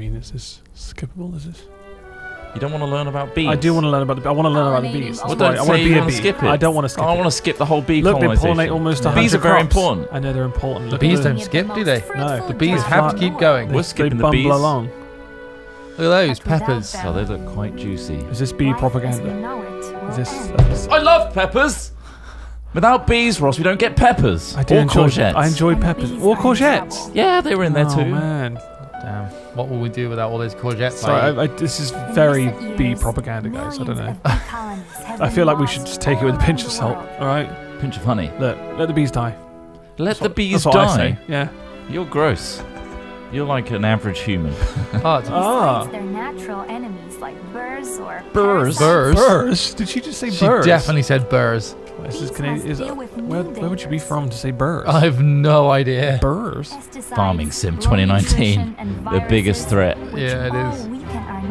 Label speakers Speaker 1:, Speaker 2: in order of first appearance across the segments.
Speaker 1: mean, is this skippable? Is this?
Speaker 2: You don't want to learn about bees.
Speaker 1: I do want to learn about the. I want to learn about the bees.
Speaker 2: Well, don't
Speaker 1: why I
Speaker 2: say
Speaker 1: want to
Speaker 2: you
Speaker 1: be a
Speaker 2: wanna
Speaker 1: bee.
Speaker 2: skip it.
Speaker 1: I don't want to skip
Speaker 2: Oh, I want to skip the whole bee
Speaker 1: Look, they pollinate almost
Speaker 2: The
Speaker 1: 100
Speaker 2: bees are very
Speaker 1: crops.
Speaker 2: important.
Speaker 1: I know they're important.
Speaker 3: The
Speaker 1: Look
Speaker 3: bees don't skip, do they?
Speaker 1: No.
Speaker 3: The bees have to keep going.
Speaker 1: They,
Speaker 2: We're
Speaker 1: they
Speaker 2: skipping the
Speaker 1: bumble
Speaker 2: bees.
Speaker 1: along.
Speaker 3: Look at those peppers.
Speaker 2: Oh, they look quite juicy.
Speaker 1: Is this bee propaganda? Is this? Uh,
Speaker 2: I love peppers. Without bees, Ross, we don't get peppers.
Speaker 1: I do
Speaker 2: or
Speaker 1: enjoy.
Speaker 2: courgettes.
Speaker 1: I enjoy peppers. Or courgettes.
Speaker 2: Yeah, they were in there too.
Speaker 1: oh,
Speaker 2: too.
Speaker 1: man.
Speaker 3: Damn. What will we do without all those courgettes?
Speaker 1: Sorry. I, I, this is very bee propaganda, guys. I don't know. I feel like we should just take it with a pinch of salt. All right.
Speaker 2: Pinch of honey.
Speaker 1: Look, let the bees die.
Speaker 2: Let
Speaker 1: That's
Speaker 2: the
Speaker 1: what-
Speaker 2: bees
Speaker 1: that's what I
Speaker 2: die.
Speaker 1: say. Yeah.
Speaker 2: You're gross. You're like an average human.
Speaker 3: Oh, it's-
Speaker 1: Ah.
Speaker 4: Their natural enemies like burrs or
Speaker 2: Burrs?
Speaker 3: Burrs?
Speaker 1: Burrs? Did she just say
Speaker 3: she
Speaker 1: burrs?
Speaker 3: definitely said burrs.
Speaker 1: This is Canadian. Is, where, where would you be from to say burrs?
Speaker 3: I have no idea.
Speaker 1: burrs?
Speaker 2: Farming Sim 2019. The biggest threat.
Speaker 3: Yeah, it is. I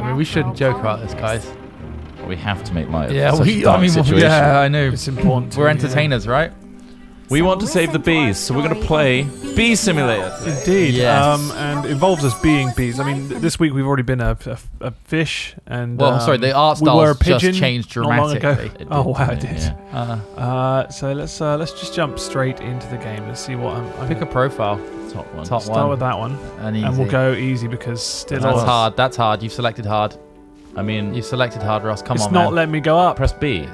Speaker 3: mean, we shouldn't joke about this, guys.
Speaker 2: We have to make light of
Speaker 3: Yeah,
Speaker 2: such
Speaker 3: we.
Speaker 2: a dark
Speaker 3: I mean,
Speaker 2: situation.
Speaker 3: yeah, I know.
Speaker 1: It's important. to-
Speaker 3: We're
Speaker 1: yeah.
Speaker 3: entertainers, right?
Speaker 2: We want to save the bees, so we're going to play Bee Simulator.
Speaker 1: Indeed.
Speaker 3: Yes.
Speaker 1: Um, and involves us being bees. I mean, this week we've already been a, a, a fish and.
Speaker 3: Well,
Speaker 1: um,
Speaker 3: sorry, the art
Speaker 1: we were a
Speaker 3: styles just changed
Speaker 1: not ago.
Speaker 3: dramatically.
Speaker 2: It
Speaker 1: Oh
Speaker 2: did,
Speaker 1: wow, it
Speaker 2: didn't
Speaker 1: did.
Speaker 2: it?
Speaker 3: Uh,
Speaker 1: Uh, so let's uh, let's just jump straight into the game. Let's see what I'm. I'm
Speaker 3: pick a profile.
Speaker 2: Top one.
Speaker 3: Top
Speaker 1: start
Speaker 3: one.
Speaker 1: with that one,
Speaker 3: And,
Speaker 1: and we'll go easy because still.
Speaker 3: That's hard. That's hard. You've selected hard.
Speaker 2: I mean,
Speaker 3: You've selected hard, Ross. Come
Speaker 1: it's
Speaker 3: on,
Speaker 1: not
Speaker 3: man.
Speaker 1: letting me go up.
Speaker 2: press B.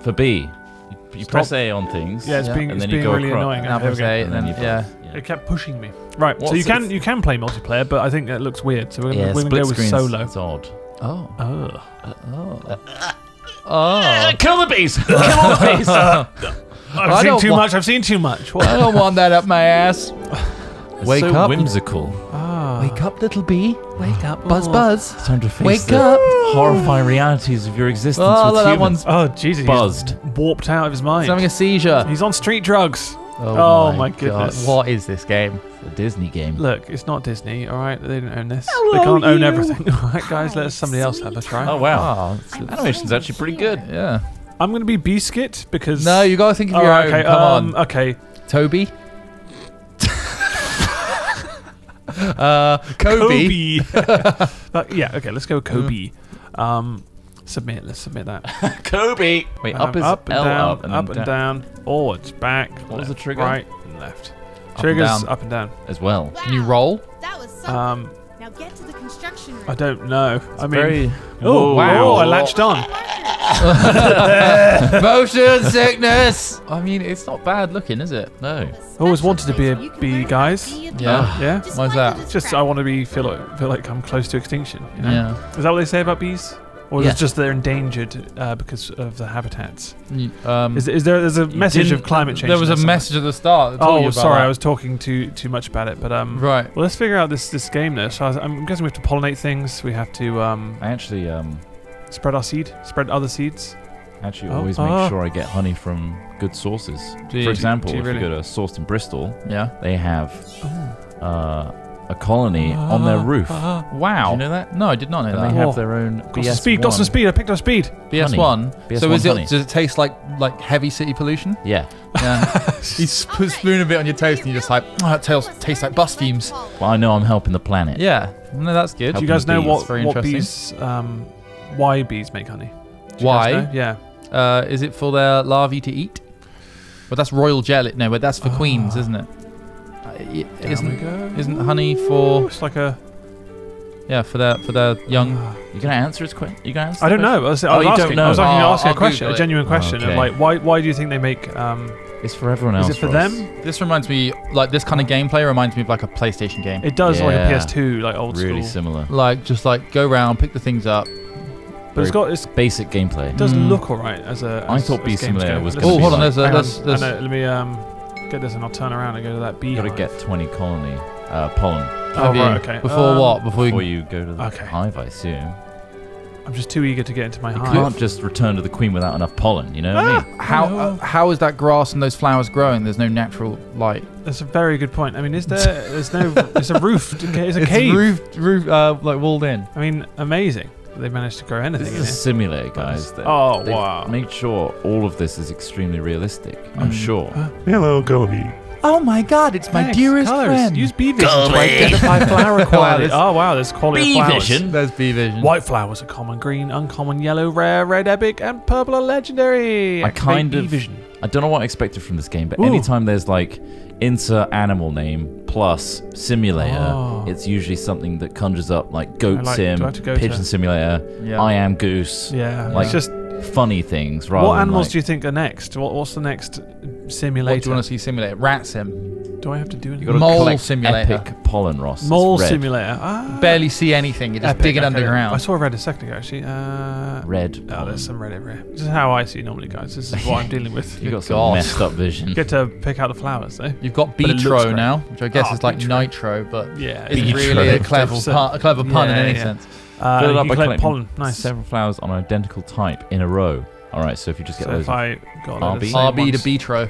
Speaker 2: For B. You, you
Speaker 1: Stop.
Speaker 2: press A on things.
Speaker 1: Yeah, it's
Speaker 3: Yeah.
Speaker 1: being,
Speaker 2: And
Speaker 1: it's
Speaker 2: then you go
Speaker 1: really
Speaker 2: across.
Speaker 1: annoying.
Speaker 3: Now
Speaker 1: Okay,
Speaker 3: press A,
Speaker 1: go.
Speaker 3: and
Speaker 2: then
Speaker 3: then
Speaker 2: you
Speaker 3: yeah.
Speaker 2: Yeah.
Speaker 1: It kept pushing me. Right, so you can
Speaker 2: it-
Speaker 1: you can play multiplayer, but I think that looks weird. So we're gonna,
Speaker 2: Yeah,
Speaker 1: we're gonna go with solo.
Speaker 2: It's odd.
Speaker 3: Oh.
Speaker 1: Oh.
Speaker 3: Oh.
Speaker 2: Uh,
Speaker 3: Oh.
Speaker 2: kill the bees! kill all the bees!
Speaker 1: I've
Speaker 3: I
Speaker 1: seen too
Speaker 3: wa-
Speaker 1: much. I've seen too much. What?
Speaker 3: I don't want that up my ass.
Speaker 2: It's
Speaker 3: Wake
Speaker 2: so
Speaker 3: up.
Speaker 2: whimsical.
Speaker 3: Wake up, little bee.
Speaker 1: Wake up.
Speaker 3: Buzz, buzz.
Speaker 2: It's time to face
Speaker 3: Wake
Speaker 2: the
Speaker 3: up.
Speaker 2: horrifying realities of your existence
Speaker 3: Oh,
Speaker 2: with
Speaker 3: look, that
Speaker 2: humans.
Speaker 3: one's
Speaker 1: Oh, Jesus.
Speaker 2: Buzzed.
Speaker 1: Warped out of his mind.
Speaker 3: he's having a seizure.
Speaker 1: He's on street drugs.
Speaker 3: Oh,
Speaker 1: Oh my
Speaker 3: God.
Speaker 1: goodness.
Speaker 3: What is this game?
Speaker 2: It's a Disney game.
Speaker 1: Look, it's not Disney, all right? They don't own this.
Speaker 2: Hello,
Speaker 1: they can't own
Speaker 2: you.
Speaker 1: everything. All right, guys, let somebody else have a try.
Speaker 2: Oh wow,
Speaker 3: Oh, it's-
Speaker 2: animation's actually pretty good.
Speaker 3: yeah.
Speaker 1: I'm going to be Biscuit because.
Speaker 3: No, you gotta think of
Speaker 1: All
Speaker 3: your
Speaker 1: right,
Speaker 3: own.
Speaker 1: okay.
Speaker 3: Come
Speaker 1: um,
Speaker 3: on,
Speaker 1: Okay.
Speaker 3: Toby. Uh, Kobe.
Speaker 1: Kobe. Uh, yeah, okay, let's go with
Speaker 3: Mm.
Speaker 1: Kobe. Um, submit, let's submit that.
Speaker 2: Kobe. Wait, up
Speaker 1: Um,
Speaker 2: is
Speaker 1: up and
Speaker 2: L
Speaker 1: down,
Speaker 2: up and,
Speaker 1: up
Speaker 2: then
Speaker 1: and down. Oh, it's back.
Speaker 2: What was
Speaker 1: left,
Speaker 2: the trigger?
Speaker 1: Right and left.
Speaker 3: and
Speaker 1: Triggers
Speaker 3: down.
Speaker 1: up and down.
Speaker 2: as well.
Speaker 3: Can you roll?
Speaker 5: That was something.
Speaker 1: Um,
Speaker 5: now get to the construction room.
Speaker 1: I don't know. I mean,
Speaker 2: Very.
Speaker 1: oh
Speaker 2: Whoa.
Speaker 1: wow! Oh, I latched on.
Speaker 3: Motion sickness. I mean, it's not bad looking, is it?
Speaker 2: No.
Speaker 1: Always wanted to be a bee, guys.
Speaker 3: Yeah.
Speaker 1: Yeah.
Speaker 5: Just
Speaker 3: Why's that?
Speaker 1: Just. I want to be feel like feel like I'm close to extinction. You know?
Speaker 3: Yeah.
Speaker 1: Is that what they say about bees? Or is
Speaker 2: Yeah.
Speaker 1: it just they're endangered uh, because of the habitats?
Speaker 3: Um,
Speaker 1: Is, is there there's a message of climate change?
Speaker 3: There was a
Speaker 1: somewhere?
Speaker 3: message at the start. that told you
Speaker 1: Oh,
Speaker 3: about
Speaker 1: sorry,
Speaker 3: that.
Speaker 1: I was talking too too much about it. But um,
Speaker 3: Right.
Speaker 1: well, let's figure out this this game now. So I was, I'm guessing we have to pollinate things. We have to um,
Speaker 2: I actually um
Speaker 1: spread our seed, spread other seeds.
Speaker 2: actually
Speaker 1: Oh,
Speaker 2: always make
Speaker 1: ah.
Speaker 2: sure I get honey from good sources.
Speaker 3: Do you-
Speaker 2: For example,
Speaker 1: do you
Speaker 2: if
Speaker 1: really?
Speaker 2: you go to Sourced in Bristol,
Speaker 3: Yeah.
Speaker 2: they have
Speaker 1: Oh.
Speaker 2: uh, a colony on their roof.
Speaker 1: Ah,
Speaker 3: Wow.
Speaker 2: Did you know that?
Speaker 3: No, I did not know
Speaker 2: And
Speaker 3: that.
Speaker 2: they have
Speaker 1: Oh.
Speaker 2: their own
Speaker 1: Got some
Speaker 2: BS1.
Speaker 1: speed, got some speed. I picked up speed.
Speaker 3: BS1.
Speaker 2: BS1
Speaker 3: so is it? Does it taste like like heavy city pollution?
Speaker 2: Yeah.
Speaker 3: Yeah. you sp- spoon a bit on your toast and you're just like, oh, it tastes, tastes like bus fumes.
Speaker 2: Well, I know I'm helping the planet.
Speaker 3: Yeah. No, that's good.
Speaker 1: Do you guys know
Speaker 2: bees.
Speaker 1: what
Speaker 3: Very
Speaker 1: what
Speaker 3: interesting.
Speaker 1: bees um, why bees make honey? Do you guys
Speaker 3: Why?
Speaker 1: Yeah.
Speaker 3: Uh, is it for their larvae to eat? Well, that's royal jelly. No, but that's for queens,
Speaker 1: Ah.
Speaker 3: isn't it? Uh, y-
Speaker 1: Down we
Speaker 3: isn't
Speaker 1: go.
Speaker 3: isn't honey
Speaker 1: Ooh,
Speaker 3: for
Speaker 1: It's like a.
Speaker 3: yeah for their for their young?
Speaker 2: You gonna answer his question? You gonna answer?
Speaker 1: I don't know. I was, I
Speaker 2: Oh,
Speaker 1: was
Speaker 2: you don't
Speaker 1: asking.
Speaker 2: know.
Speaker 1: I was asking,
Speaker 3: Oh,
Speaker 1: asking a
Speaker 3: I'll
Speaker 1: question, a genuine question
Speaker 2: okay.
Speaker 1: of like, why why do you think they make? Um.
Speaker 2: It's for everyone
Speaker 1: is
Speaker 2: else.
Speaker 1: it for
Speaker 2: Ross.
Speaker 1: them?
Speaker 3: This reminds me like this kind of gameplay reminds me of like a PlayStation game.
Speaker 1: It does like a PS2, like old
Speaker 2: Really
Speaker 1: school.
Speaker 2: similar.
Speaker 3: Like just like go around, pick the things up.
Speaker 1: But it's got it's,
Speaker 2: Basic gameplay.
Speaker 1: it does
Speaker 3: Mm.
Speaker 1: look alright as a.
Speaker 2: I
Speaker 1: as-
Speaker 2: thought
Speaker 1: as
Speaker 2: Bee
Speaker 1: games
Speaker 2: Simulator was gonna
Speaker 3: Oh,
Speaker 2: be
Speaker 3: hold on.
Speaker 2: like-
Speaker 3: There's a there's, there's
Speaker 1: I know, let me um get this and I'll turn around and go to that bee.
Speaker 2: You gotta get 20 colony uh, pollen
Speaker 1: Oh right, okay.
Speaker 3: Before
Speaker 1: Um,
Speaker 3: what? Before
Speaker 2: before
Speaker 3: you.
Speaker 2: you go to the
Speaker 1: Okay.
Speaker 2: hive, I assume.
Speaker 1: I'm just too eager to get into my
Speaker 2: You
Speaker 1: hive.
Speaker 2: can't just return to the queen without enough pollen. You know what I mean?
Speaker 3: How uh, how is that grass and those flowers growing? There's no natural light.
Speaker 1: That's a very good point. I mean, is there? There's no. It's a roof. It's a
Speaker 3: It's
Speaker 1: cave.
Speaker 3: roof roof uh, like walled in.
Speaker 1: I mean, amazing. That They managed to grow anything
Speaker 2: This
Speaker 1: in
Speaker 2: is a simulator, guys. They-
Speaker 1: Oh
Speaker 2: they've
Speaker 1: wow.
Speaker 2: Made sure all of this is extremely realistic. I'm
Speaker 3: Mm.
Speaker 2: sure.
Speaker 6: Hello, Kobe.
Speaker 3: Oh my god, it's my
Speaker 1: Thanks,
Speaker 3: dearest
Speaker 1: colours.
Speaker 3: friend.
Speaker 1: Use bee vision
Speaker 2: Go
Speaker 1: to identify flower quality. oh wow, there's quality
Speaker 2: Bee
Speaker 1: of flowers.
Speaker 2: vision.
Speaker 3: There's B vision.
Speaker 1: White flowers are common, green uncommon, yellow rare, red epic, and purple are legendary.
Speaker 2: I
Speaker 1: Activate
Speaker 2: kind
Speaker 1: bee
Speaker 2: of-
Speaker 1: vision.
Speaker 2: I don't know what I expected from this game, but
Speaker 1: Ooh.
Speaker 2: anytime there's like insert animal name plus simulator,
Speaker 1: Oh.
Speaker 2: it's usually something that conjures up like goat
Speaker 1: like-
Speaker 2: sim,
Speaker 1: do I have to go
Speaker 2: pigeon
Speaker 1: to-
Speaker 2: simulator,
Speaker 3: Yeah.
Speaker 2: I am goose,
Speaker 1: Yeah,
Speaker 2: like
Speaker 1: it's just
Speaker 2: funny things. Rather
Speaker 1: what animals
Speaker 2: like,
Speaker 1: do you think are next? What, what's the next simulator?
Speaker 3: What do you want to see simulate? Rat sim.
Speaker 1: Do I have to do
Speaker 2: You
Speaker 1: anything?
Speaker 2: got to
Speaker 3: Mole
Speaker 2: collect
Speaker 3: simulator.
Speaker 2: epic pollen Ross. It's
Speaker 1: Mole
Speaker 2: red.
Speaker 1: simulator. Ah,
Speaker 3: Barely see anything. You're just
Speaker 1: epic,
Speaker 3: digging
Speaker 1: okay.
Speaker 3: underground.
Speaker 1: I saw a red a second ago actually. Uh,
Speaker 2: Red.
Speaker 1: Oh,
Speaker 2: pollen.
Speaker 1: there's some red everywhere. This is how I see normally, guys. This is what I'm dealing with.
Speaker 2: You got some
Speaker 3: God.
Speaker 2: messed up vision.
Speaker 1: You get to pick out the flowers, though.
Speaker 3: You've got
Speaker 1: But
Speaker 3: Beatro now, which I guess
Speaker 1: Ah,
Speaker 3: is like
Speaker 1: Beatro.
Speaker 3: nitro, but
Speaker 1: Yeah,
Speaker 3: isn't
Speaker 2: Beatro.
Speaker 3: really a clever,
Speaker 1: 50%.
Speaker 3: pun, a clever pun in any
Speaker 1: yeah.
Speaker 3: sense.
Speaker 1: Uh,
Speaker 2: Fill it
Speaker 1: you
Speaker 2: up by
Speaker 1: collect
Speaker 2: collecting
Speaker 1: pollen. Nice.
Speaker 2: several flowers on an identical type in a row. All right, so if you just get
Speaker 1: So
Speaker 2: those,
Speaker 1: if I got a load of the
Speaker 2: RB?
Speaker 3: RB to
Speaker 1: ones,
Speaker 3: Beatro.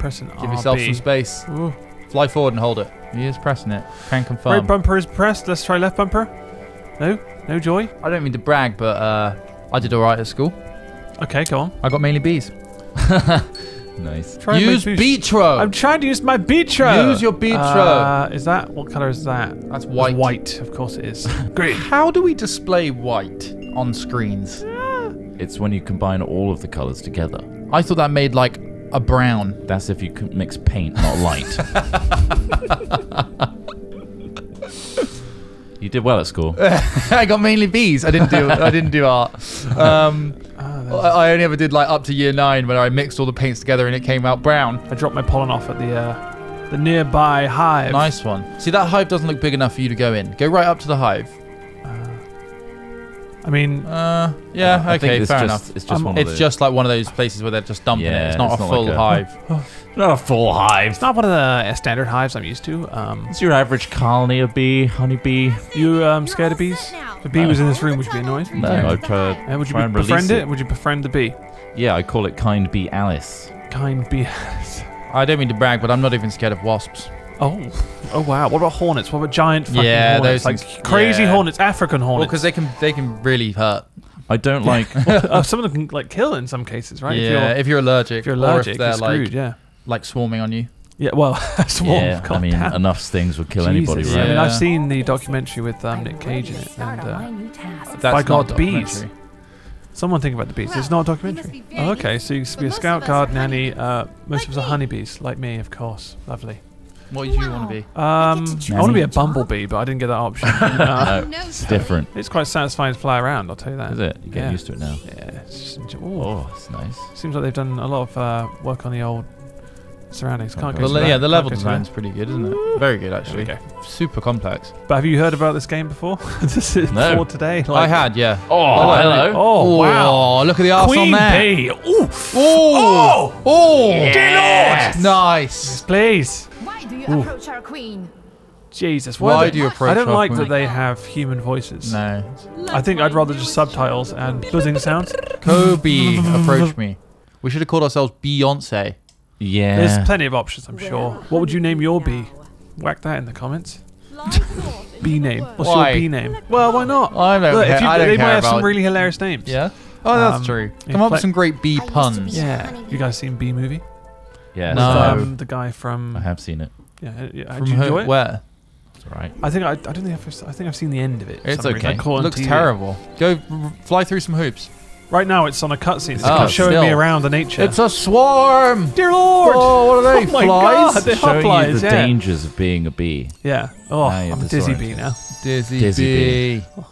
Speaker 1: I'm pressing
Speaker 3: Give yourself some space.
Speaker 1: Ooh.
Speaker 3: Fly forward and hold it. He is pressing it. Can confirm.
Speaker 1: Right bumper is pressed. Let's try left bumper. No, no joy.
Speaker 3: I don't mean to brag, but uh, I did all right at school.
Speaker 1: Okay, go on.
Speaker 3: I got mainly B's.
Speaker 2: nice.
Speaker 1: Try and
Speaker 3: Use
Speaker 1: make boost- I'm trying to use my Beatro.
Speaker 3: Use your Beatro.
Speaker 1: Uh, is that what color is that?
Speaker 3: That's
Speaker 1: It's
Speaker 3: white.
Speaker 1: White, of course it is. Green.
Speaker 3: How do we display white on screens?
Speaker 2: It's when you combine all of the colors together.
Speaker 3: I thought that made like a brown.
Speaker 2: That's if you mix paint, not light. you did well at school.
Speaker 3: I got mainly B's. I didn't do. I didn't do art. Um,
Speaker 1: Ah,
Speaker 3: I I only ever did like up to year nine when I mixed all the paints together and it came out brown.
Speaker 1: I dropped my pollen off at the uh, the nearby hive.
Speaker 3: Nice one. See that hive doesn't look big enough for you to go in. Go right up to the hive.
Speaker 1: I mean,
Speaker 3: Uh, yeah,
Speaker 2: I think
Speaker 3: okay,
Speaker 2: it's
Speaker 3: fair
Speaker 2: just,
Speaker 3: enough.
Speaker 2: It's just,
Speaker 1: um,
Speaker 2: one
Speaker 3: it's
Speaker 2: those-
Speaker 3: just like one of those places where they're just dumping it. It's not
Speaker 2: it's
Speaker 3: a
Speaker 2: not
Speaker 3: full
Speaker 2: like a-
Speaker 3: hive.
Speaker 2: not a full hive.
Speaker 1: it's not one of the uh, standard hives I'm used to. Um,
Speaker 2: It's your average colony of bee, honeybee.
Speaker 1: you um, scared of bees? If a bee was in this room, would you be annoyed?
Speaker 2: No, I try,
Speaker 1: Uh, would you
Speaker 2: try and
Speaker 1: befriend it?
Speaker 2: it.
Speaker 1: Would you befriend the bee?
Speaker 2: Yeah, I call it kind bee Alice.
Speaker 1: Kind bee. Alice.
Speaker 3: I don't mean to brag, but I'm not even scared of wasps.
Speaker 1: Oh, oh wow. What about hornets? What about giant fucking
Speaker 3: Yeah,
Speaker 1: hornets?
Speaker 3: those
Speaker 1: like
Speaker 3: things-
Speaker 1: crazy
Speaker 3: yeah.
Speaker 1: hornets, African
Speaker 3: Well,
Speaker 1: hornets.
Speaker 3: because they can they can really hurt.
Speaker 2: I don't like.
Speaker 1: uh, some of them can like kill in some cases, right?
Speaker 3: Yeah, if you're allergic,
Speaker 1: if you're
Speaker 3: or
Speaker 1: allergic,
Speaker 3: if they're
Speaker 1: you're screwed.
Speaker 3: like
Speaker 1: yeah.
Speaker 3: like swarming on you.
Speaker 1: Yeah. Well, swarm.
Speaker 2: yeah, I mean,
Speaker 1: damn.
Speaker 2: enough stings would kill anybody,
Speaker 1: Jesus.
Speaker 2: right?
Speaker 1: I mean, I've seen the documentary with um, Nick Cage in it, and uh,
Speaker 3: That's
Speaker 1: By
Speaker 3: not
Speaker 1: God,
Speaker 3: a
Speaker 1: bees. someone think about the bees. It's not a documentary. Oh, okay, so you used to be a scout guard nanny. Uh, most of us are honeybees, like me, of course. Lovely.
Speaker 3: What do you want to be?
Speaker 1: Um,
Speaker 5: to
Speaker 1: I want to be a bumblebee, but I didn't get that option.
Speaker 2: No, it's different.
Speaker 1: it's quite satisfying to fly around. I'll tell you that.
Speaker 2: Is it? You get
Speaker 1: Yeah.
Speaker 2: used to it now.
Speaker 1: Yeah. It's just, enjoy- ooh.
Speaker 2: Oh, it's nice.
Speaker 1: Seems like they've done a lot of uh, work on the old surroundings. Can't go
Speaker 3: The,
Speaker 1: to
Speaker 3: le-
Speaker 1: that.
Speaker 3: yeah, the
Speaker 1: Can't
Speaker 3: level
Speaker 1: go to
Speaker 3: design's pretty good, isn't it? Very good, actually.
Speaker 1: There
Speaker 3: Super complex.
Speaker 1: But have you heard about this game before? this is
Speaker 2: No.
Speaker 1: for today.
Speaker 3: I had, yeah.
Speaker 2: Oh, hello.
Speaker 1: Oh, wow.
Speaker 3: look at the arse
Speaker 1: Queen
Speaker 3: on there.
Speaker 1: bee. Ooh.
Speaker 3: Oh, oh,
Speaker 1: Dear Lord.
Speaker 3: nice.
Speaker 1: Please.
Speaker 5: Why do you
Speaker 1: Ooh.
Speaker 5: approach our queen?
Speaker 1: Jesus.
Speaker 3: Why
Speaker 1: are they-
Speaker 3: do you approach
Speaker 1: I don't like
Speaker 3: queen?
Speaker 1: that they have human voices.
Speaker 3: No.
Speaker 1: I think I'd rather just subtitles and buzzing sounds.
Speaker 3: Kobe approach me. We should have called ourselves Beyonce.
Speaker 2: Yeah.
Speaker 1: There's plenty of options, I'm sure. What would you name your bee? Whack that in the comments. Bee name. What's
Speaker 3: Why?
Speaker 1: your bee name? Well, why not?
Speaker 3: I don't
Speaker 1: Look,
Speaker 3: care.
Speaker 1: if you,
Speaker 3: I don't
Speaker 1: they
Speaker 3: care
Speaker 1: might have some really hilarious names.
Speaker 3: Yeah. Oh, that's
Speaker 1: Um,
Speaker 3: true. Come up with some great bee puns.
Speaker 1: Yeah. You guys seen Bee movie?
Speaker 2: Yeah.
Speaker 3: No.
Speaker 2: so-
Speaker 1: Um, the guy from.
Speaker 2: I have seen it.
Speaker 1: Yeah. yeah.
Speaker 3: From
Speaker 1: Did you
Speaker 3: who-
Speaker 1: enjoy it?
Speaker 3: Where?
Speaker 2: It's alright.
Speaker 1: I think I, I don't think I've, I think I've seen the end of it. for
Speaker 2: It's
Speaker 1: some reason. I
Speaker 2: okay.
Speaker 1: caught it on
Speaker 3: Looks
Speaker 1: TV.
Speaker 3: terrible. Go r- fly through some hoops.
Speaker 1: Right now, it's on a cutscene. It's
Speaker 3: Oh,
Speaker 1: kind of showing me
Speaker 3: still.
Speaker 1: around the nature.
Speaker 3: It's a swarm.
Speaker 1: Dear Lord!
Speaker 3: Oh, what are they?
Speaker 1: Oh my
Speaker 3: flies?
Speaker 1: God, they are
Speaker 2: Showing you
Speaker 1: flies,
Speaker 2: the
Speaker 1: yeah.
Speaker 2: dangers of being a bee.
Speaker 1: Yeah. Oh,
Speaker 2: Now you're
Speaker 1: I'm a dizzy
Speaker 2: disoriented.
Speaker 1: bee now.
Speaker 3: Dizzy,
Speaker 2: Dizzy
Speaker 3: bee.
Speaker 2: bee.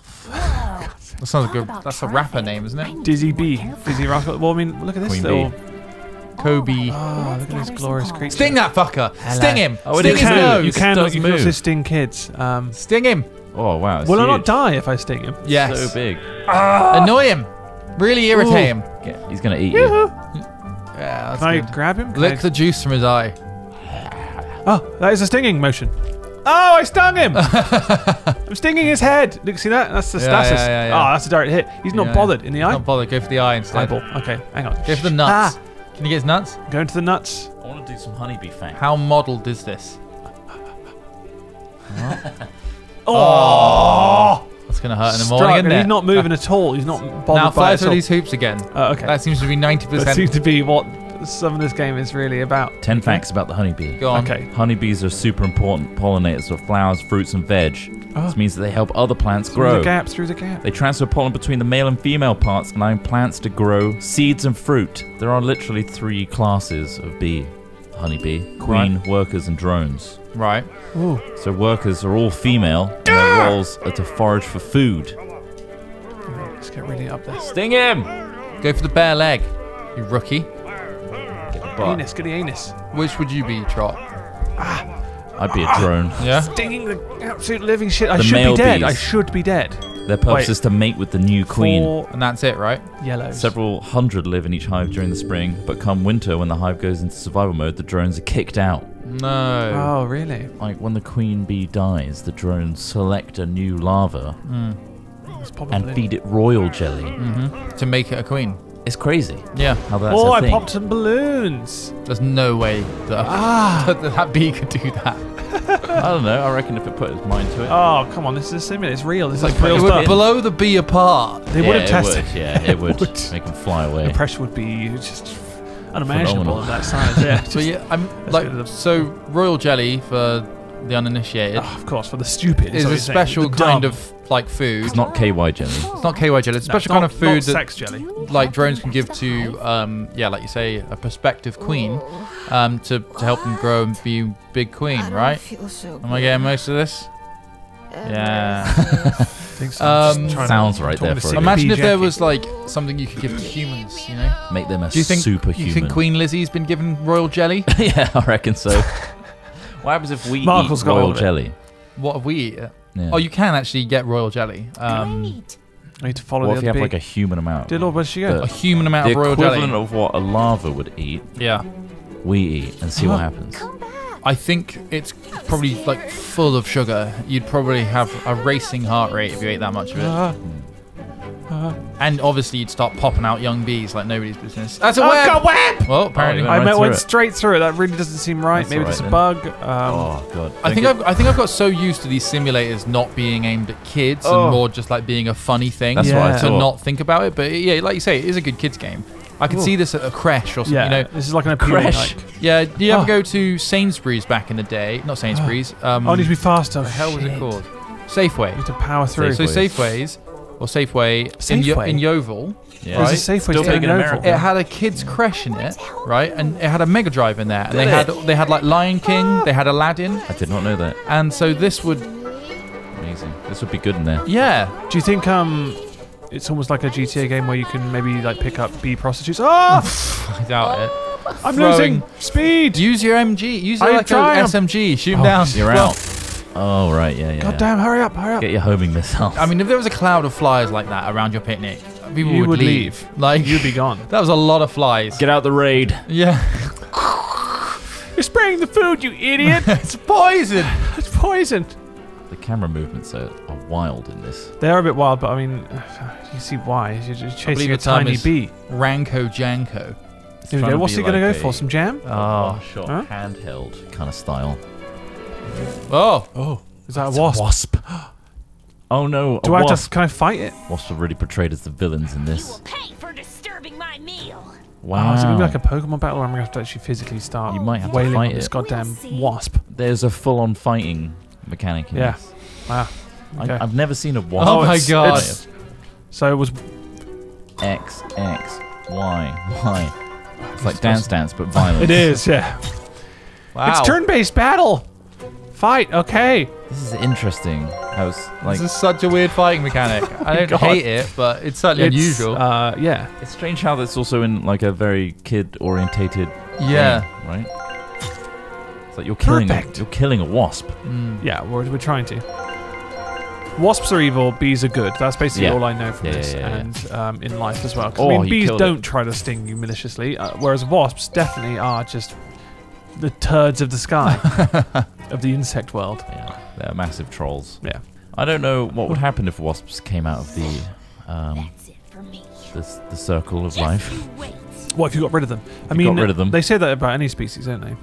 Speaker 3: That sounds good. That's a rapper name, isn't it?
Speaker 1: Dizzy bee. Dizzy rocket. Well, I mean, look at this
Speaker 2: Queen
Speaker 1: little.
Speaker 2: Bee.
Speaker 3: Kobe.
Speaker 1: Oh, look at this glorious creature.
Speaker 3: Sting that fucker. Sting him.
Speaker 2: Oh, it
Speaker 3: Sting his
Speaker 1: can,
Speaker 3: nose.
Speaker 1: you can,
Speaker 2: does
Speaker 1: you can also sting kids. Um,
Speaker 3: Sting him.
Speaker 2: Oh, wow. It's
Speaker 1: will I not die if I sting him?
Speaker 3: Yes.
Speaker 2: So big.
Speaker 3: Annoy him. Really irritate
Speaker 1: Ooh.
Speaker 3: him.
Speaker 2: Yeah, he's going to eat you.
Speaker 3: Yeah, that's
Speaker 1: Can I grab him? Can
Speaker 3: Lick
Speaker 1: I-
Speaker 3: the juice from his eye.
Speaker 1: Oh, that is a stinging motion. Oh, I stung him! I'm stinging his head. Look, see that? That's the
Speaker 3: Yeah,
Speaker 1: stasis.
Speaker 3: yeah, yeah, yeah.
Speaker 1: Oh, that's a direct hit. He's not
Speaker 3: Yeah.
Speaker 1: bothered in the eye.
Speaker 3: Not bother. Go for the eye instead.
Speaker 1: Eyeball. Okay, hang on.
Speaker 3: Go for the nuts.
Speaker 1: Ah,
Speaker 3: Can you get his nuts?
Speaker 1: go into the nuts.
Speaker 2: I want to do some honeybee facts.
Speaker 3: How modelled is this?
Speaker 1: Oh!
Speaker 3: That's going to hurt in the
Speaker 1: Struck,
Speaker 3: morning, isn't it?
Speaker 1: he's not moving at all. He's not bothered
Speaker 3: Now
Speaker 1: by
Speaker 3: fly
Speaker 1: it at
Speaker 3: through
Speaker 1: all.
Speaker 3: these hoops again.
Speaker 1: Uh, okay.
Speaker 3: That seems to be 90%.
Speaker 1: That seems to be what some of this game is really about.
Speaker 2: 10 facts about the honeybee.
Speaker 3: Go on.
Speaker 1: Okay.
Speaker 2: Honeybees are super important pollinators of flowers, fruits, and veg.
Speaker 1: Oh.
Speaker 2: This means that they help other plants
Speaker 1: Through
Speaker 2: grow.
Speaker 1: the gap, through the gap.
Speaker 2: They transfer pollen between the male and female parts, allowing plants to grow seeds and fruit. There are literally three classes of bee honeybee queen, workers, and drones.
Speaker 3: Right.
Speaker 1: Ooh.
Speaker 2: So, workers are all female, and their roles are to forage for food.
Speaker 1: Let's get really up there.
Speaker 2: Sting him!
Speaker 3: Go for the bare leg, you rookie.
Speaker 2: Get butt.
Speaker 1: Anus, get the anus.
Speaker 3: Which would you be, Trott? Ah.
Speaker 2: I'd be a drone.
Speaker 3: Ah, yeah.
Speaker 1: Stinging the absolute living shit. I
Speaker 2: The
Speaker 1: should be dead.
Speaker 2: bees.
Speaker 1: I should be dead.
Speaker 2: Their purpose
Speaker 1: Wait.
Speaker 2: is to mate with the new queen.
Speaker 1: Four
Speaker 3: And that's it, right?
Speaker 1: yellows.
Speaker 2: Several hundred live in each hive during the spring, but come winter, when the hive goes into survival mode, the drones are kicked out.
Speaker 3: No.
Speaker 1: Oh, really?
Speaker 2: Like when the queen bee dies, the drones select a new larva hmm.
Speaker 1: It's probably.
Speaker 2: and feed it royal jelly.
Speaker 3: hmm To make it a queen.
Speaker 2: It's crazy
Speaker 3: Yeah.
Speaker 2: how that's
Speaker 1: oh,
Speaker 2: a
Speaker 1: I
Speaker 2: thing.
Speaker 1: popped some balloons.
Speaker 3: There's no way that,
Speaker 1: Ah.
Speaker 3: that, that bee could do that.
Speaker 2: I don't know. I reckon if it put its mind to it,
Speaker 1: Oh, come on. This is a simulator. It's real. This is
Speaker 2: like
Speaker 1: real
Speaker 3: It
Speaker 2: putting
Speaker 3: would blow the bee apart.
Speaker 1: They
Speaker 2: yeah,
Speaker 1: would have
Speaker 2: it
Speaker 1: tested.
Speaker 2: would. Yeah, it would
Speaker 1: would.
Speaker 2: make them fly away.
Speaker 1: The pressure would be just unimaginable
Speaker 2: Phenomenal.
Speaker 1: at that size. Yeah.
Speaker 3: But yeah, I'm like so royal jelly for the uninitiated
Speaker 1: Oh, of course, for the stupid.
Speaker 3: is
Speaker 1: what
Speaker 3: a special kind
Speaker 1: dumb.
Speaker 3: of like food.
Speaker 2: It's not KY jelly.
Speaker 3: It's not KY jelly. It's a
Speaker 1: No,
Speaker 3: special
Speaker 1: not-
Speaker 3: kind of food that
Speaker 1: sex jelly.
Speaker 3: like drones can give to um yeah like you say a prospective queen um to, to help them grow and be big queen right am i getting most of this yeah
Speaker 1: I think so.
Speaker 3: Um,
Speaker 1: Just trying to-
Speaker 2: Sounds right there for a
Speaker 3: imagine if there was like something you could give to humans you know
Speaker 2: Make them a
Speaker 3: do you think
Speaker 2: superhuman.
Speaker 3: you think queen lizzie's been given royal jelly
Speaker 2: yeah, I reckon so. what happens if we
Speaker 1: Markle's
Speaker 2: eat
Speaker 1: got all
Speaker 2: royal
Speaker 1: of it.
Speaker 2: jelly?
Speaker 3: what have we eat
Speaker 2: Yeah.
Speaker 3: oh you can actually get royal jelly um
Speaker 1: I need to follow
Speaker 2: what
Speaker 1: the
Speaker 2: if you
Speaker 1: other
Speaker 2: have
Speaker 1: bee.
Speaker 2: like a human amount?
Speaker 1: Dear Lord, where'd she go?
Speaker 3: A human amount
Speaker 2: the
Speaker 3: of royal jelly.
Speaker 2: equivalent
Speaker 3: jelly
Speaker 2: of what a larva would eat,
Speaker 3: yeah
Speaker 2: we eat and see what happens.
Speaker 3: I think it's probably like full of sugar. You'd probably have a racing heart rate if you ate that much of it.
Speaker 1: Uh, uh,
Speaker 3: And obviously, you'd start popping out young bees like nobody's business. That's a
Speaker 1: oh,
Speaker 3: web.
Speaker 1: God, web!
Speaker 3: Well, apparently,
Speaker 2: Oh,
Speaker 1: I
Speaker 2: right
Speaker 1: meant went straight through it. That really doesn't seem right.
Speaker 2: That's
Speaker 1: Maybe
Speaker 2: all
Speaker 1: there's a bug. Um,
Speaker 2: oh god.
Speaker 3: I think I've, I think I've got so used to these simulators not being aimed at kids
Speaker 1: Oh.
Speaker 3: and more just like being a funny thing
Speaker 2: That's
Speaker 1: what I
Speaker 3: to not think about it. But yeah, like you say, it is a good kids game. I could
Speaker 1: Ooh.
Speaker 3: see this at a crash or something.
Speaker 1: yeah,
Speaker 3: You know,
Speaker 1: this is like an.
Speaker 2: Crash.
Speaker 1: Like,
Speaker 3: yeah. Do you ever
Speaker 1: Oh.
Speaker 3: go to Sainsbury's back in the day? Not Sainsbury's. Um,
Speaker 1: oh, I need to be faster.
Speaker 3: what the hell was it called? Safeway.
Speaker 1: I need to power through.
Speaker 3: So
Speaker 2: Safeways.
Speaker 3: Safeways or Safeway, In, Yo-
Speaker 1: Safeway?
Speaker 3: in Yeovil,
Speaker 2: yeah.
Speaker 1: There's
Speaker 3: right?
Speaker 1: a Safeway
Speaker 2: Still
Speaker 1: still
Speaker 2: big in
Speaker 1: in
Speaker 2: America.
Speaker 1: Oval.
Speaker 3: it had a kids crash in it, right? And it had a Mega Drive in there, and they
Speaker 2: Did
Speaker 3: had they had like Lion King, they had Aladdin,
Speaker 2: I did not know that.
Speaker 3: and so this would
Speaker 2: Amazing. This would be good in there.
Speaker 3: yeah.
Speaker 1: Do you think um, it's almost like a GTA game where you can maybe like pick up bee prostitutes? Ah,
Speaker 3: I doubt it.
Speaker 1: I'm
Speaker 3: Throwing-
Speaker 1: losing speed.
Speaker 3: Use your MG. Use
Speaker 1: I'm
Speaker 3: your like a
Speaker 1: trying.
Speaker 3: SMG. Shoot 'em
Speaker 1: Oh,
Speaker 3: down.
Speaker 2: You're out. Oh right, yeah, yeah.
Speaker 1: God damn! Hurry up! Hurry up!
Speaker 2: Get your homing missile.
Speaker 3: I mean, if there was a cloud of flies like that around your picnic, people
Speaker 1: You
Speaker 3: would,
Speaker 1: would
Speaker 3: leave. Like
Speaker 1: You'd be gone.
Speaker 3: that was a lot of flies.
Speaker 2: Get out the raid.
Speaker 3: yeah,
Speaker 1: You're spraying the food, you idiot!
Speaker 3: it's poison.
Speaker 1: it's poison!
Speaker 2: The camera movements are, are wild in this.
Speaker 1: They are a bit wild, but I mean, you see why? You're just chasing
Speaker 3: believe
Speaker 1: a
Speaker 3: the term
Speaker 1: tiny
Speaker 3: is-
Speaker 1: bee.
Speaker 3: Ranko Janko.
Speaker 1: Here we go. What's
Speaker 2: be
Speaker 1: he gonna
Speaker 2: like
Speaker 1: go for? Some jam?
Speaker 3: Oh,
Speaker 2: shot
Speaker 1: Huh?
Speaker 2: handheld kind of style.
Speaker 3: Oh,
Speaker 1: Oh, is that a wasp?
Speaker 2: Wasp. Oh no,
Speaker 1: Do
Speaker 2: a
Speaker 1: I have
Speaker 2: wasp.
Speaker 1: to? Can I fight it?
Speaker 2: Wasps are really portrayed as the villains in this.
Speaker 6: Pay for disturbing my meal.
Speaker 2: Wow.
Speaker 1: Oh, is it gonna be like a Pokemon battle, or I'm gonna have to actually physically start?
Speaker 2: You might have to fight
Speaker 1: on this
Speaker 2: it.
Speaker 1: goddamn
Speaker 6: We'll
Speaker 1: wasp.
Speaker 2: There's a full-on fighting mechanic in
Speaker 1: Yeah.
Speaker 2: this.
Speaker 1: Ah, wow. Okay.
Speaker 2: I, I've never seen a wasp.
Speaker 3: Oh my God.
Speaker 1: it's- So it was.
Speaker 2: X X Y Y. It's like Dance Dance but violent.
Speaker 1: It is. Yeah.
Speaker 3: wow.
Speaker 1: It's turn-based battle. Fight. Okay.
Speaker 2: This is interesting. How it's like
Speaker 3: this is such a weird fighting mechanic. I don't
Speaker 1: God.
Speaker 3: hate it, but it's certainly
Speaker 1: It's,
Speaker 3: unusual.
Speaker 1: Uh, yeah.
Speaker 2: it's strange how that's also in like a very kid-orientated
Speaker 3: yeah.
Speaker 2: game, right? It's like you're killing
Speaker 1: Perfect.
Speaker 2: you're killing a wasp.
Speaker 3: Mm.
Speaker 1: Yeah. We're, we're trying to. Wasps are evil, bees are good. That's basically
Speaker 2: Yeah.
Speaker 1: all I know from
Speaker 2: Yeah,
Speaker 1: this,
Speaker 2: yeah, yeah, yeah.
Speaker 1: and um, in life as well. 'Cause,
Speaker 2: Oh,
Speaker 1: I mean, bees don't try to sting you maliciously, uh, whereas wasps definitely are just the turds of the sky of the insect world.
Speaker 2: Yeah, they're massive trolls.
Speaker 1: Yeah.
Speaker 2: I don't know what would happen if wasps came out of the um,
Speaker 6: That's it for me.
Speaker 2: the, the circle of
Speaker 6: Just
Speaker 2: life.
Speaker 1: What if you got rid of them? I mean,
Speaker 2: got rid of them.
Speaker 1: they say that about any species, don't they?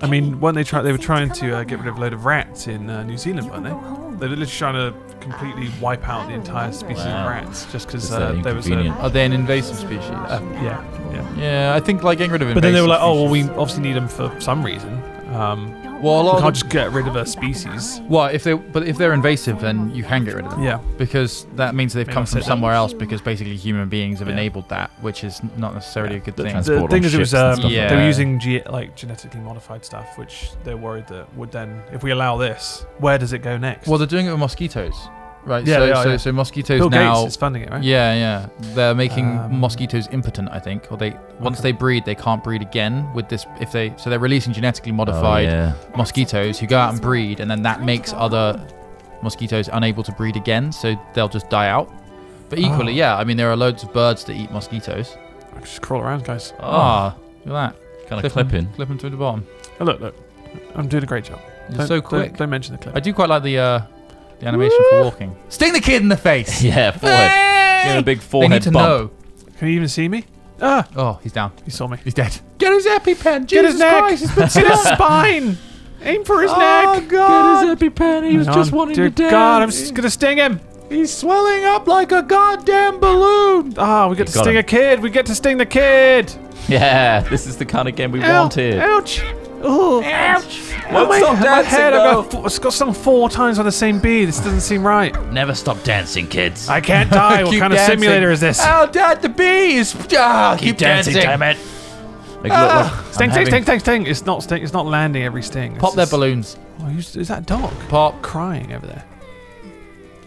Speaker 1: I mean, when they tried, they were trying to uh, get rid of a load of rats in uh, New Zealand, weren't they? They were literally trying to completely wipe out the entire species
Speaker 2: Wow.
Speaker 1: of rats just because uh, there was a.
Speaker 3: Are they an invasive species?
Speaker 1: Uh, yeah, yeah.
Speaker 3: yeah, I think like getting rid of
Speaker 1: But then they were like,
Speaker 3: invasive
Speaker 1: oh, well, we obviously need them for some reason. Um,
Speaker 3: Well, a
Speaker 1: we can't
Speaker 3: of
Speaker 1: just get rid of a species.
Speaker 3: well, if they but if they're invasive, then you can get rid of them.
Speaker 1: Yeah.
Speaker 3: because that means they've
Speaker 1: Maybe
Speaker 3: come from somewhere else because basically human beings have
Speaker 1: Yeah.
Speaker 3: enabled that, which is not necessarily a good
Speaker 1: The,
Speaker 3: thing.
Speaker 2: trans-
Speaker 1: the
Speaker 2: Transport
Speaker 1: thing is, it was um,
Speaker 2: stuff
Speaker 3: like
Speaker 1: they were using ge- like genetically modified stuff, which they're worried that would then, if we allow this, where does it go next?
Speaker 3: Well, they're doing it with mosquitoes, right?
Speaker 1: Yeah,
Speaker 3: so,
Speaker 1: are,
Speaker 3: so,
Speaker 1: yeah.
Speaker 3: so mosquitoes
Speaker 1: Bill
Speaker 3: now.
Speaker 1: Gates is funding it, right?
Speaker 3: Yeah, yeah. They're making
Speaker 1: Um,
Speaker 3: mosquitoes impotent, I think. Or they once
Speaker 1: Okay.
Speaker 3: they breed, they can't breed again with this. If they so they're releasing genetically
Speaker 2: Oh,
Speaker 3: modified
Speaker 2: yeah.
Speaker 3: mosquitoes who go out and breed, and then that makes other mosquitoes unable to breed again, so they'll just die out. But equally,
Speaker 1: Oh.
Speaker 3: yeah, I mean there are loads of birds that eat mosquitoes.
Speaker 1: I just crawl around, guys.
Speaker 3: Ah, look at that.
Speaker 2: Kind of
Speaker 3: Clip 'em-
Speaker 2: clipping.
Speaker 3: Clip them to the bottom.
Speaker 1: Oh, look, look. I'm doing a great job.
Speaker 3: You're
Speaker 1: Don't-
Speaker 3: so
Speaker 1: don't-
Speaker 3: quick.
Speaker 1: Don't, mention the clip.
Speaker 3: I do quite like the uh, the animation for walking. Sting the kid in the face.
Speaker 2: Yeah, forehead. Give him a big forehead They
Speaker 3: need to
Speaker 2: bump.
Speaker 3: know.
Speaker 1: Can you even see me? Ah,
Speaker 3: Oh, he's down.
Speaker 1: he saw me.
Speaker 3: He's dead. Get his EpiPen.
Speaker 1: Get his neck.
Speaker 3: Christ, he's been
Speaker 1: Get his spine. Aim for his
Speaker 3: Oh,
Speaker 1: neck.
Speaker 3: God.
Speaker 2: Get his EpiPen. He was
Speaker 1: Hang
Speaker 2: just wanting
Speaker 1: Dear
Speaker 2: to dance.
Speaker 1: God, I'm s- gonna sting him.
Speaker 3: He's swelling up like a goddamn balloon.
Speaker 1: Ah, we get
Speaker 2: You
Speaker 1: to sting
Speaker 2: him.
Speaker 1: a kid. We get to sting the kid.
Speaker 2: Yeah, this is the kind of game we
Speaker 1: Ow,
Speaker 2: wanted.
Speaker 1: Ouch. Oh,
Speaker 2: Ouch.
Speaker 1: Oh,
Speaker 2: Won't
Speaker 1: my,
Speaker 2: stop
Speaker 1: my
Speaker 2: dancing,
Speaker 1: head. I
Speaker 2: though.
Speaker 1: got, four, it's got stung four times by the same bee. This doesn't seem right.
Speaker 2: Never stop dancing, kids.
Speaker 1: I can't die. what
Speaker 3: Keep
Speaker 1: kind of simulator is this?
Speaker 3: Oh, Dad, the bees. Ah, keep, dancing.
Speaker 2: damn it. Make it look like I'm
Speaker 1: Sting, sting,
Speaker 2: having-
Speaker 1: sting, sting, sting. It's not sting. It's not landing every sting. It's
Speaker 3: Pop their
Speaker 1: just-
Speaker 3: balloons.
Speaker 1: Oh, who's, is that dog
Speaker 3: Pop.
Speaker 1: crying over there?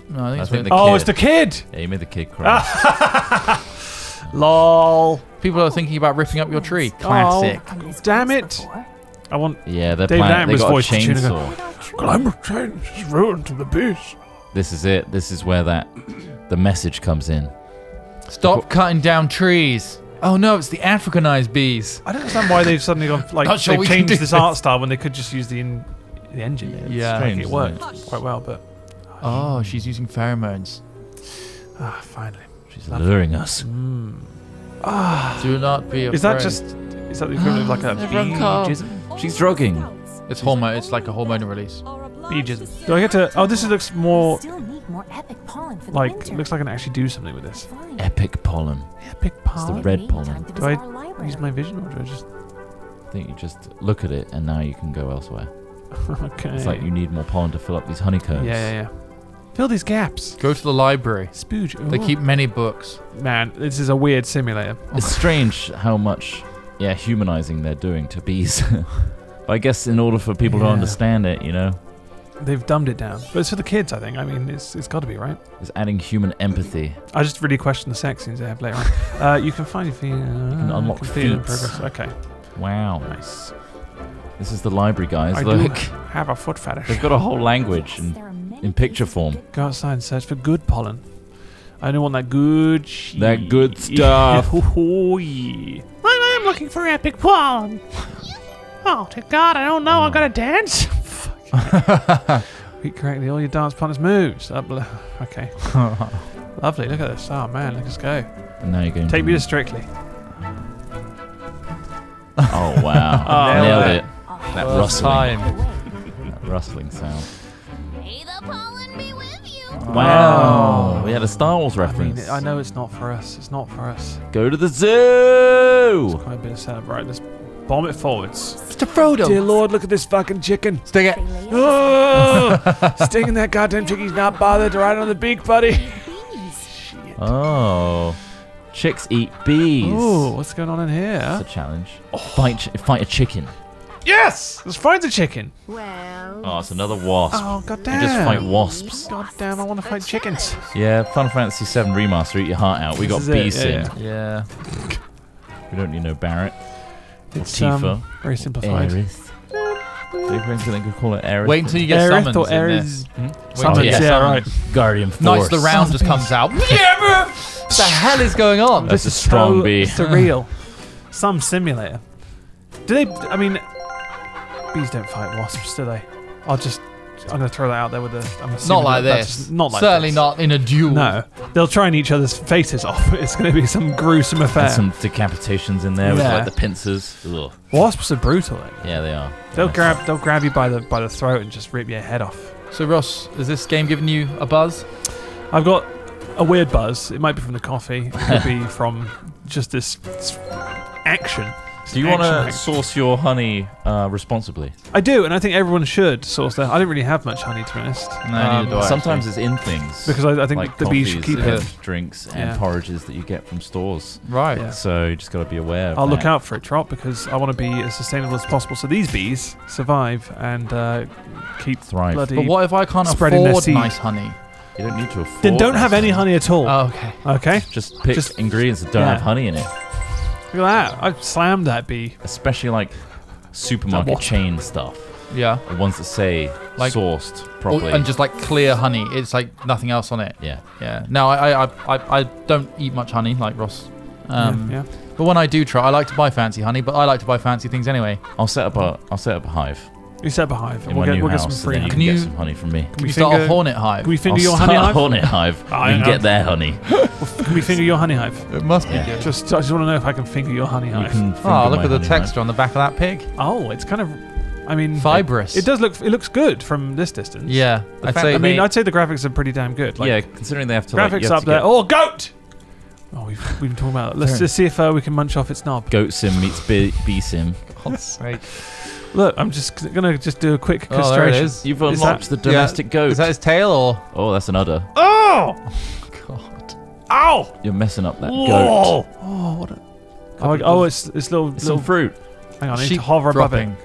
Speaker 3: No, I think,
Speaker 2: I
Speaker 3: it's
Speaker 2: think
Speaker 3: with-
Speaker 2: the
Speaker 1: Oh,
Speaker 2: kid.
Speaker 1: it's the kid.
Speaker 2: Yeah, you made the kid cry.
Speaker 1: Lol.
Speaker 3: people are thinking about ripping up your tree. Classic.
Speaker 1: Oh, damn it. I want
Speaker 2: yeah, they're
Speaker 1: David
Speaker 2: playing. They
Speaker 1: Attenborough's
Speaker 2: got a
Speaker 1: voice to
Speaker 2: chainsaw.
Speaker 1: climate change is ruined to the beast.
Speaker 2: This is it. This is where that the message comes in.
Speaker 3: Stop cutting down trees. Oh no, it's the Africanized bees.
Speaker 1: I don't understand why they've suddenly gone like
Speaker 3: Not sure
Speaker 1: they've changed this,
Speaker 3: this.
Speaker 1: art style when they could just use the in, the engine. It's
Speaker 3: Yeah.
Speaker 1: like
Speaker 2: Strange,
Speaker 1: it
Speaker 2: isn't
Speaker 1: worked quite well, but
Speaker 3: Oh, she's using pheromones.
Speaker 1: ah, finally.
Speaker 2: She's
Speaker 1: Lovely.
Speaker 2: luring us.
Speaker 1: Mm. Ah,
Speaker 3: Do not be afraid.
Speaker 1: is that just is that the equivalent of like a bee
Speaker 2: calm.
Speaker 1: jism?
Speaker 2: She's drugging.
Speaker 3: It's hormone. It's like a hormonal release.
Speaker 1: Bee. Do I get to? Oh, this looks more
Speaker 4: more epic pollen for the
Speaker 1: like
Speaker 4: winter.
Speaker 1: looks like I can actually do something with this.
Speaker 2: Epic pollen.
Speaker 1: Epic
Speaker 2: It's the red pollen.
Speaker 1: Do I
Speaker 4: visit our library.
Speaker 1: Use my vision, or do I just?
Speaker 2: I think you just look at it and now you can go elsewhere.
Speaker 1: okay.
Speaker 2: It's like you need more pollen to fill up these honeycombs.
Speaker 1: Yeah, yeah, yeah. Fill these gaps.
Speaker 3: Go to the library.
Speaker 1: Spooge.
Speaker 3: They
Speaker 1: oh.
Speaker 3: keep many books.
Speaker 1: Man, this is a weird simulator.
Speaker 2: It's strange how much, yeah, humanizing they're doing to bees. but I guess in order for people to understand it, you know,
Speaker 1: They've dumbed it down, but it's for the kids. I think. I mean, it's it's got to be right.
Speaker 2: it's adding human empathy.
Speaker 1: I just really question the sex scenes they have later on. uh, you can find your feet. Uh,
Speaker 2: unlock
Speaker 1: completed in
Speaker 2: feats.
Speaker 1: progress. Okay,
Speaker 2: Wow.
Speaker 1: nice.
Speaker 2: This is the library, guys.
Speaker 1: I
Speaker 2: Look.
Speaker 1: do have a foot fetish.
Speaker 2: They've got a whole language and
Speaker 4: There are many
Speaker 2: in picture form.
Speaker 1: Go outside and search for good pollen. I don't want that good shit.
Speaker 2: That good stuff.
Speaker 1: oh, yeah. I am looking for epic pollen. Oh, to God, I don't know. I'm going to dance. Fuck. Correctly all your dance partners' moves. Okay. Lovely. Look at this. Oh man, let's go.
Speaker 2: And now you're going
Speaker 1: Take
Speaker 2: to
Speaker 1: me to Strictly.
Speaker 2: Oh wow.
Speaker 1: Oh,
Speaker 2: Nailed
Speaker 1: yeah.
Speaker 2: it. That
Speaker 3: First
Speaker 2: rustling.
Speaker 3: time.
Speaker 2: That rustling sound. Wow. We had a Star Wars
Speaker 1: I mean,
Speaker 2: reference.
Speaker 1: I know it's not for us. It's not for us.
Speaker 2: Go to the zoo.
Speaker 1: Quite a bit of setup. Right, let's bomb it forwards.
Speaker 3: Mr. Frodo.
Speaker 1: Dear Lord, look at this fucking chicken.
Speaker 3: Sting it.
Speaker 4: They ah! lay eggs
Speaker 1: Oh, stinging that goddamn chicken's not bothered right on the beak, buddy.
Speaker 4: bees.
Speaker 2: Oh. Chicks eat bees.
Speaker 1: Oh, what's going on in
Speaker 2: That's
Speaker 1: here?
Speaker 2: a challenge. Oh. Fight, fight a chicken.
Speaker 1: Yes! Let's find the chicken.
Speaker 6: Well,
Speaker 2: Oh, it's another wasp.
Speaker 1: Oh,
Speaker 2: You
Speaker 1: goddamn.
Speaker 2: just fight wasps.
Speaker 1: Goddamn, I want to fight chickens.
Speaker 2: Yeah, Final Fantasy VII Remaster, eat your heart out. We got
Speaker 1: This is it,
Speaker 2: bee
Speaker 1: yeah.
Speaker 3: Yeah.
Speaker 2: We don't need no Barrett.
Speaker 1: It's
Speaker 2: or
Speaker 1: um,
Speaker 2: Tifa.
Speaker 1: very simplified.
Speaker 2: Aerith. Do you think they could call it Aerith?
Speaker 3: Wait until you get
Speaker 1: Aerith
Speaker 3: summons.
Speaker 1: or
Speaker 3: in there.
Speaker 1: Ares?
Speaker 3: Hmm? Wait
Speaker 2: Oh,
Speaker 1: Summons,
Speaker 2: yeah.
Speaker 1: yeah, right.
Speaker 2: Guardian Force.
Speaker 3: Knights of the Round just comes out. Yeah, bro. What the hell is going on?
Speaker 2: That's
Speaker 1: This
Speaker 2: a
Speaker 1: is
Speaker 2: strong
Speaker 1: so
Speaker 2: bee.
Speaker 1: surreal. Some simulator. Do they? I mean, bees don't fight wasps, do they? I'll just I'm going to throw that out there with a. I'm
Speaker 3: Not
Speaker 1: assuming
Speaker 3: like
Speaker 1: that that's
Speaker 3: this.
Speaker 1: Not like this.
Speaker 3: Certainly
Speaker 1: this.
Speaker 3: not in a duel.
Speaker 1: No, they'll try and each other's faces off. It's going to be some gruesome affair.
Speaker 2: And some decapitations in there with
Speaker 1: Yeah.
Speaker 2: like the pincers. Ugh.
Speaker 1: Wasps are brutal. Then.
Speaker 2: Yeah, they are.
Speaker 1: They'll
Speaker 2: Nice.
Speaker 1: grab. They'll grab you by the by the throat and just rip your head off.
Speaker 3: So Ross, is this game giving you a buzz?
Speaker 1: I've got a weird buzz. It might be from the coffee. It could be from just this, this action.
Speaker 2: Do you want to source your honey uh, responsibly?
Speaker 1: I do, and I think everyone should source their. I don't really have much honey, to be honest.
Speaker 3: No, neither do I,
Speaker 2: sometimes it's in things.
Speaker 1: because I, I think
Speaker 2: like
Speaker 1: the bees should keep
Speaker 2: and
Speaker 1: it.
Speaker 2: drinks and
Speaker 1: Yeah.
Speaker 2: porridges that you get from stores.
Speaker 3: Right.
Speaker 1: Yeah.
Speaker 2: So you just got to be aware. Of
Speaker 1: I'll look out for it, Trott, because I want to be as sustainable as possible. So these bees survive and uh, keep
Speaker 2: Thrive.
Speaker 1: bloody.
Speaker 3: But what if I can't
Speaker 1: Spreading
Speaker 3: afford nice honey?
Speaker 2: You don't need to afford.
Speaker 1: then don't have any honey at all.
Speaker 3: Oh, okay.
Speaker 1: okay,
Speaker 2: Just pick
Speaker 1: Just-
Speaker 2: ingredients that don't
Speaker 1: yeah.
Speaker 2: have honey in it,
Speaker 1: look at that. I slammed that bee.
Speaker 2: especially like supermarket chain stuff.
Speaker 3: Yeah.
Speaker 2: The ones that say
Speaker 3: Like-
Speaker 2: sourced properly.
Speaker 3: and just like clear honey. It's like nothing else on it.
Speaker 2: yeah.
Speaker 3: Yeah. No, I I, I, I I don't eat much honey like Ross. Um,
Speaker 1: yeah, yeah.
Speaker 3: But when I do try, I like to buy fancy honey. But I like to buy fancy things anyway.
Speaker 2: I'll set up a I'll set up a hive
Speaker 1: You set up a hive,
Speaker 2: in
Speaker 1: and we'll
Speaker 2: my
Speaker 1: get
Speaker 2: new
Speaker 1: we'll get some
Speaker 2: so
Speaker 1: free
Speaker 2: then you
Speaker 1: honey.
Speaker 2: can,
Speaker 3: Can
Speaker 2: get
Speaker 3: you-
Speaker 2: some honey from me.
Speaker 1: Can
Speaker 3: Can
Speaker 1: we
Speaker 3: we start a hornet hive?
Speaker 1: Can we finger
Speaker 2: I'll
Speaker 1: your
Speaker 2: start
Speaker 1: honey
Speaker 2: a
Speaker 1: hive?
Speaker 2: hornet hive.
Speaker 1: Oh,
Speaker 2: you can get their honey.
Speaker 1: Can we finger your honey hive?
Speaker 3: it must be
Speaker 2: Yeah.
Speaker 3: good.
Speaker 1: Just I just want to know if I can finger your honey hive.
Speaker 2: can
Speaker 3: Oh, look at the
Speaker 2: honey
Speaker 3: texture on the back of that pig.
Speaker 1: Oh, it's kind of. I mean,
Speaker 3: Fibrous.
Speaker 1: It does look. It looks good from this distance.
Speaker 3: Yeah. I'd
Speaker 1: fact-
Speaker 3: say
Speaker 1: I mean,
Speaker 2: they-
Speaker 1: I'd say the graphics are pretty damn good. Like,
Speaker 2: yeah, considering they have to like, you
Speaker 1: graphics
Speaker 2: have
Speaker 1: up
Speaker 2: to
Speaker 1: there.
Speaker 2: get
Speaker 1: Oh, goat! Oh, we've, we've been talking about. It. Let's just see if uh, we can munch off its knob.
Speaker 2: Goat sim meets bee, bee sim.
Speaker 3: God's sake.
Speaker 1: Look, I'm just gonna just do a quick
Speaker 3: Oh, there it
Speaker 1: castration.
Speaker 3: is.
Speaker 2: You've
Speaker 1: Is
Speaker 2: unlocked the
Speaker 3: Yeah.
Speaker 2: domestic goat.
Speaker 3: Is that his tail or?
Speaker 2: oh, that's an udder.
Speaker 1: Oh!
Speaker 3: God.
Speaker 1: Ow!
Speaker 2: You're messing up that goat.
Speaker 1: Oh, what a. Oh, oh, it's it's little
Speaker 2: It's some
Speaker 1: little.
Speaker 2: fruit.
Speaker 1: Hang on, I need
Speaker 3: Sheep
Speaker 1: to hover above it.
Speaker 3: dropping.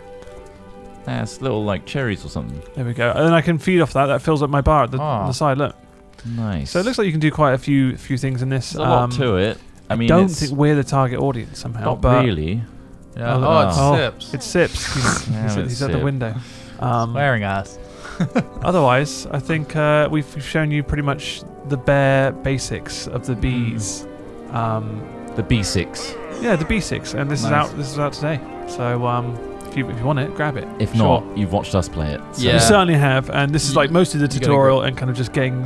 Speaker 2: Yeah, it's little like cherries or something.
Speaker 1: There we go. And then I can feed off that. That fills up my bar at the,
Speaker 3: Ah.
Speaker 1: the side. Look.
Speaker 2: Nice.
Speaker 1: So it looks like you can do quite a few few things in this.
Speaker 2: There's a lot
Speaker 1: Um,
Speaker 2: to it. I mean,
Speaker 1: don't think we're the target audience somehow,
Speaker 2: not
Speaker 1: but
Speaker 2: really.
Speaker 3: Yeah.
Speaker 1: Oh,
Speaker 3: Oh, it's
Speaker 1: oh.
Speaker 3: sips.
Speaker 1: It sips. He's,
Speaker 2: Yeah,
Speaker 1: he's,
Speaker 2: it
Speaker 1: he's at the window. Um,
Speaker 3: Swearing ass.
Speaker 1: otherwise, I think uh, we've we've shown you pretty much the bare basics of the bees. Um,
Speaker 2: The B6.
Speaker 1: yeah, the B6, and this is out. This is out today. So um, if you if you want it, grab it.
Speaker 2: If
Speaker 1: Sure.
Speaker 2: not, you've watched us play it. So
Speaker 3: Yeah.
Speaker 1: You certainly have, and this is like most of the tutorial and kind of just getting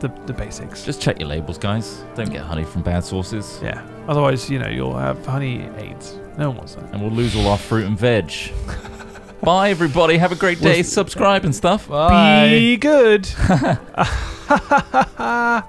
Speaker 1: the the basics.
Speaker 2: Just check your labels, guys. Don't get honey from bad sources.
Speaker 1: yeah. Otherwise, you know, you'll have honey AIDS. No one wants that.
Speaker 2: And we'll lose all our fruit and veg. Bye, everybody. Have a great day. Subscribe and stuff.
Speaker 3: Bye.
Speaker 1: Be good.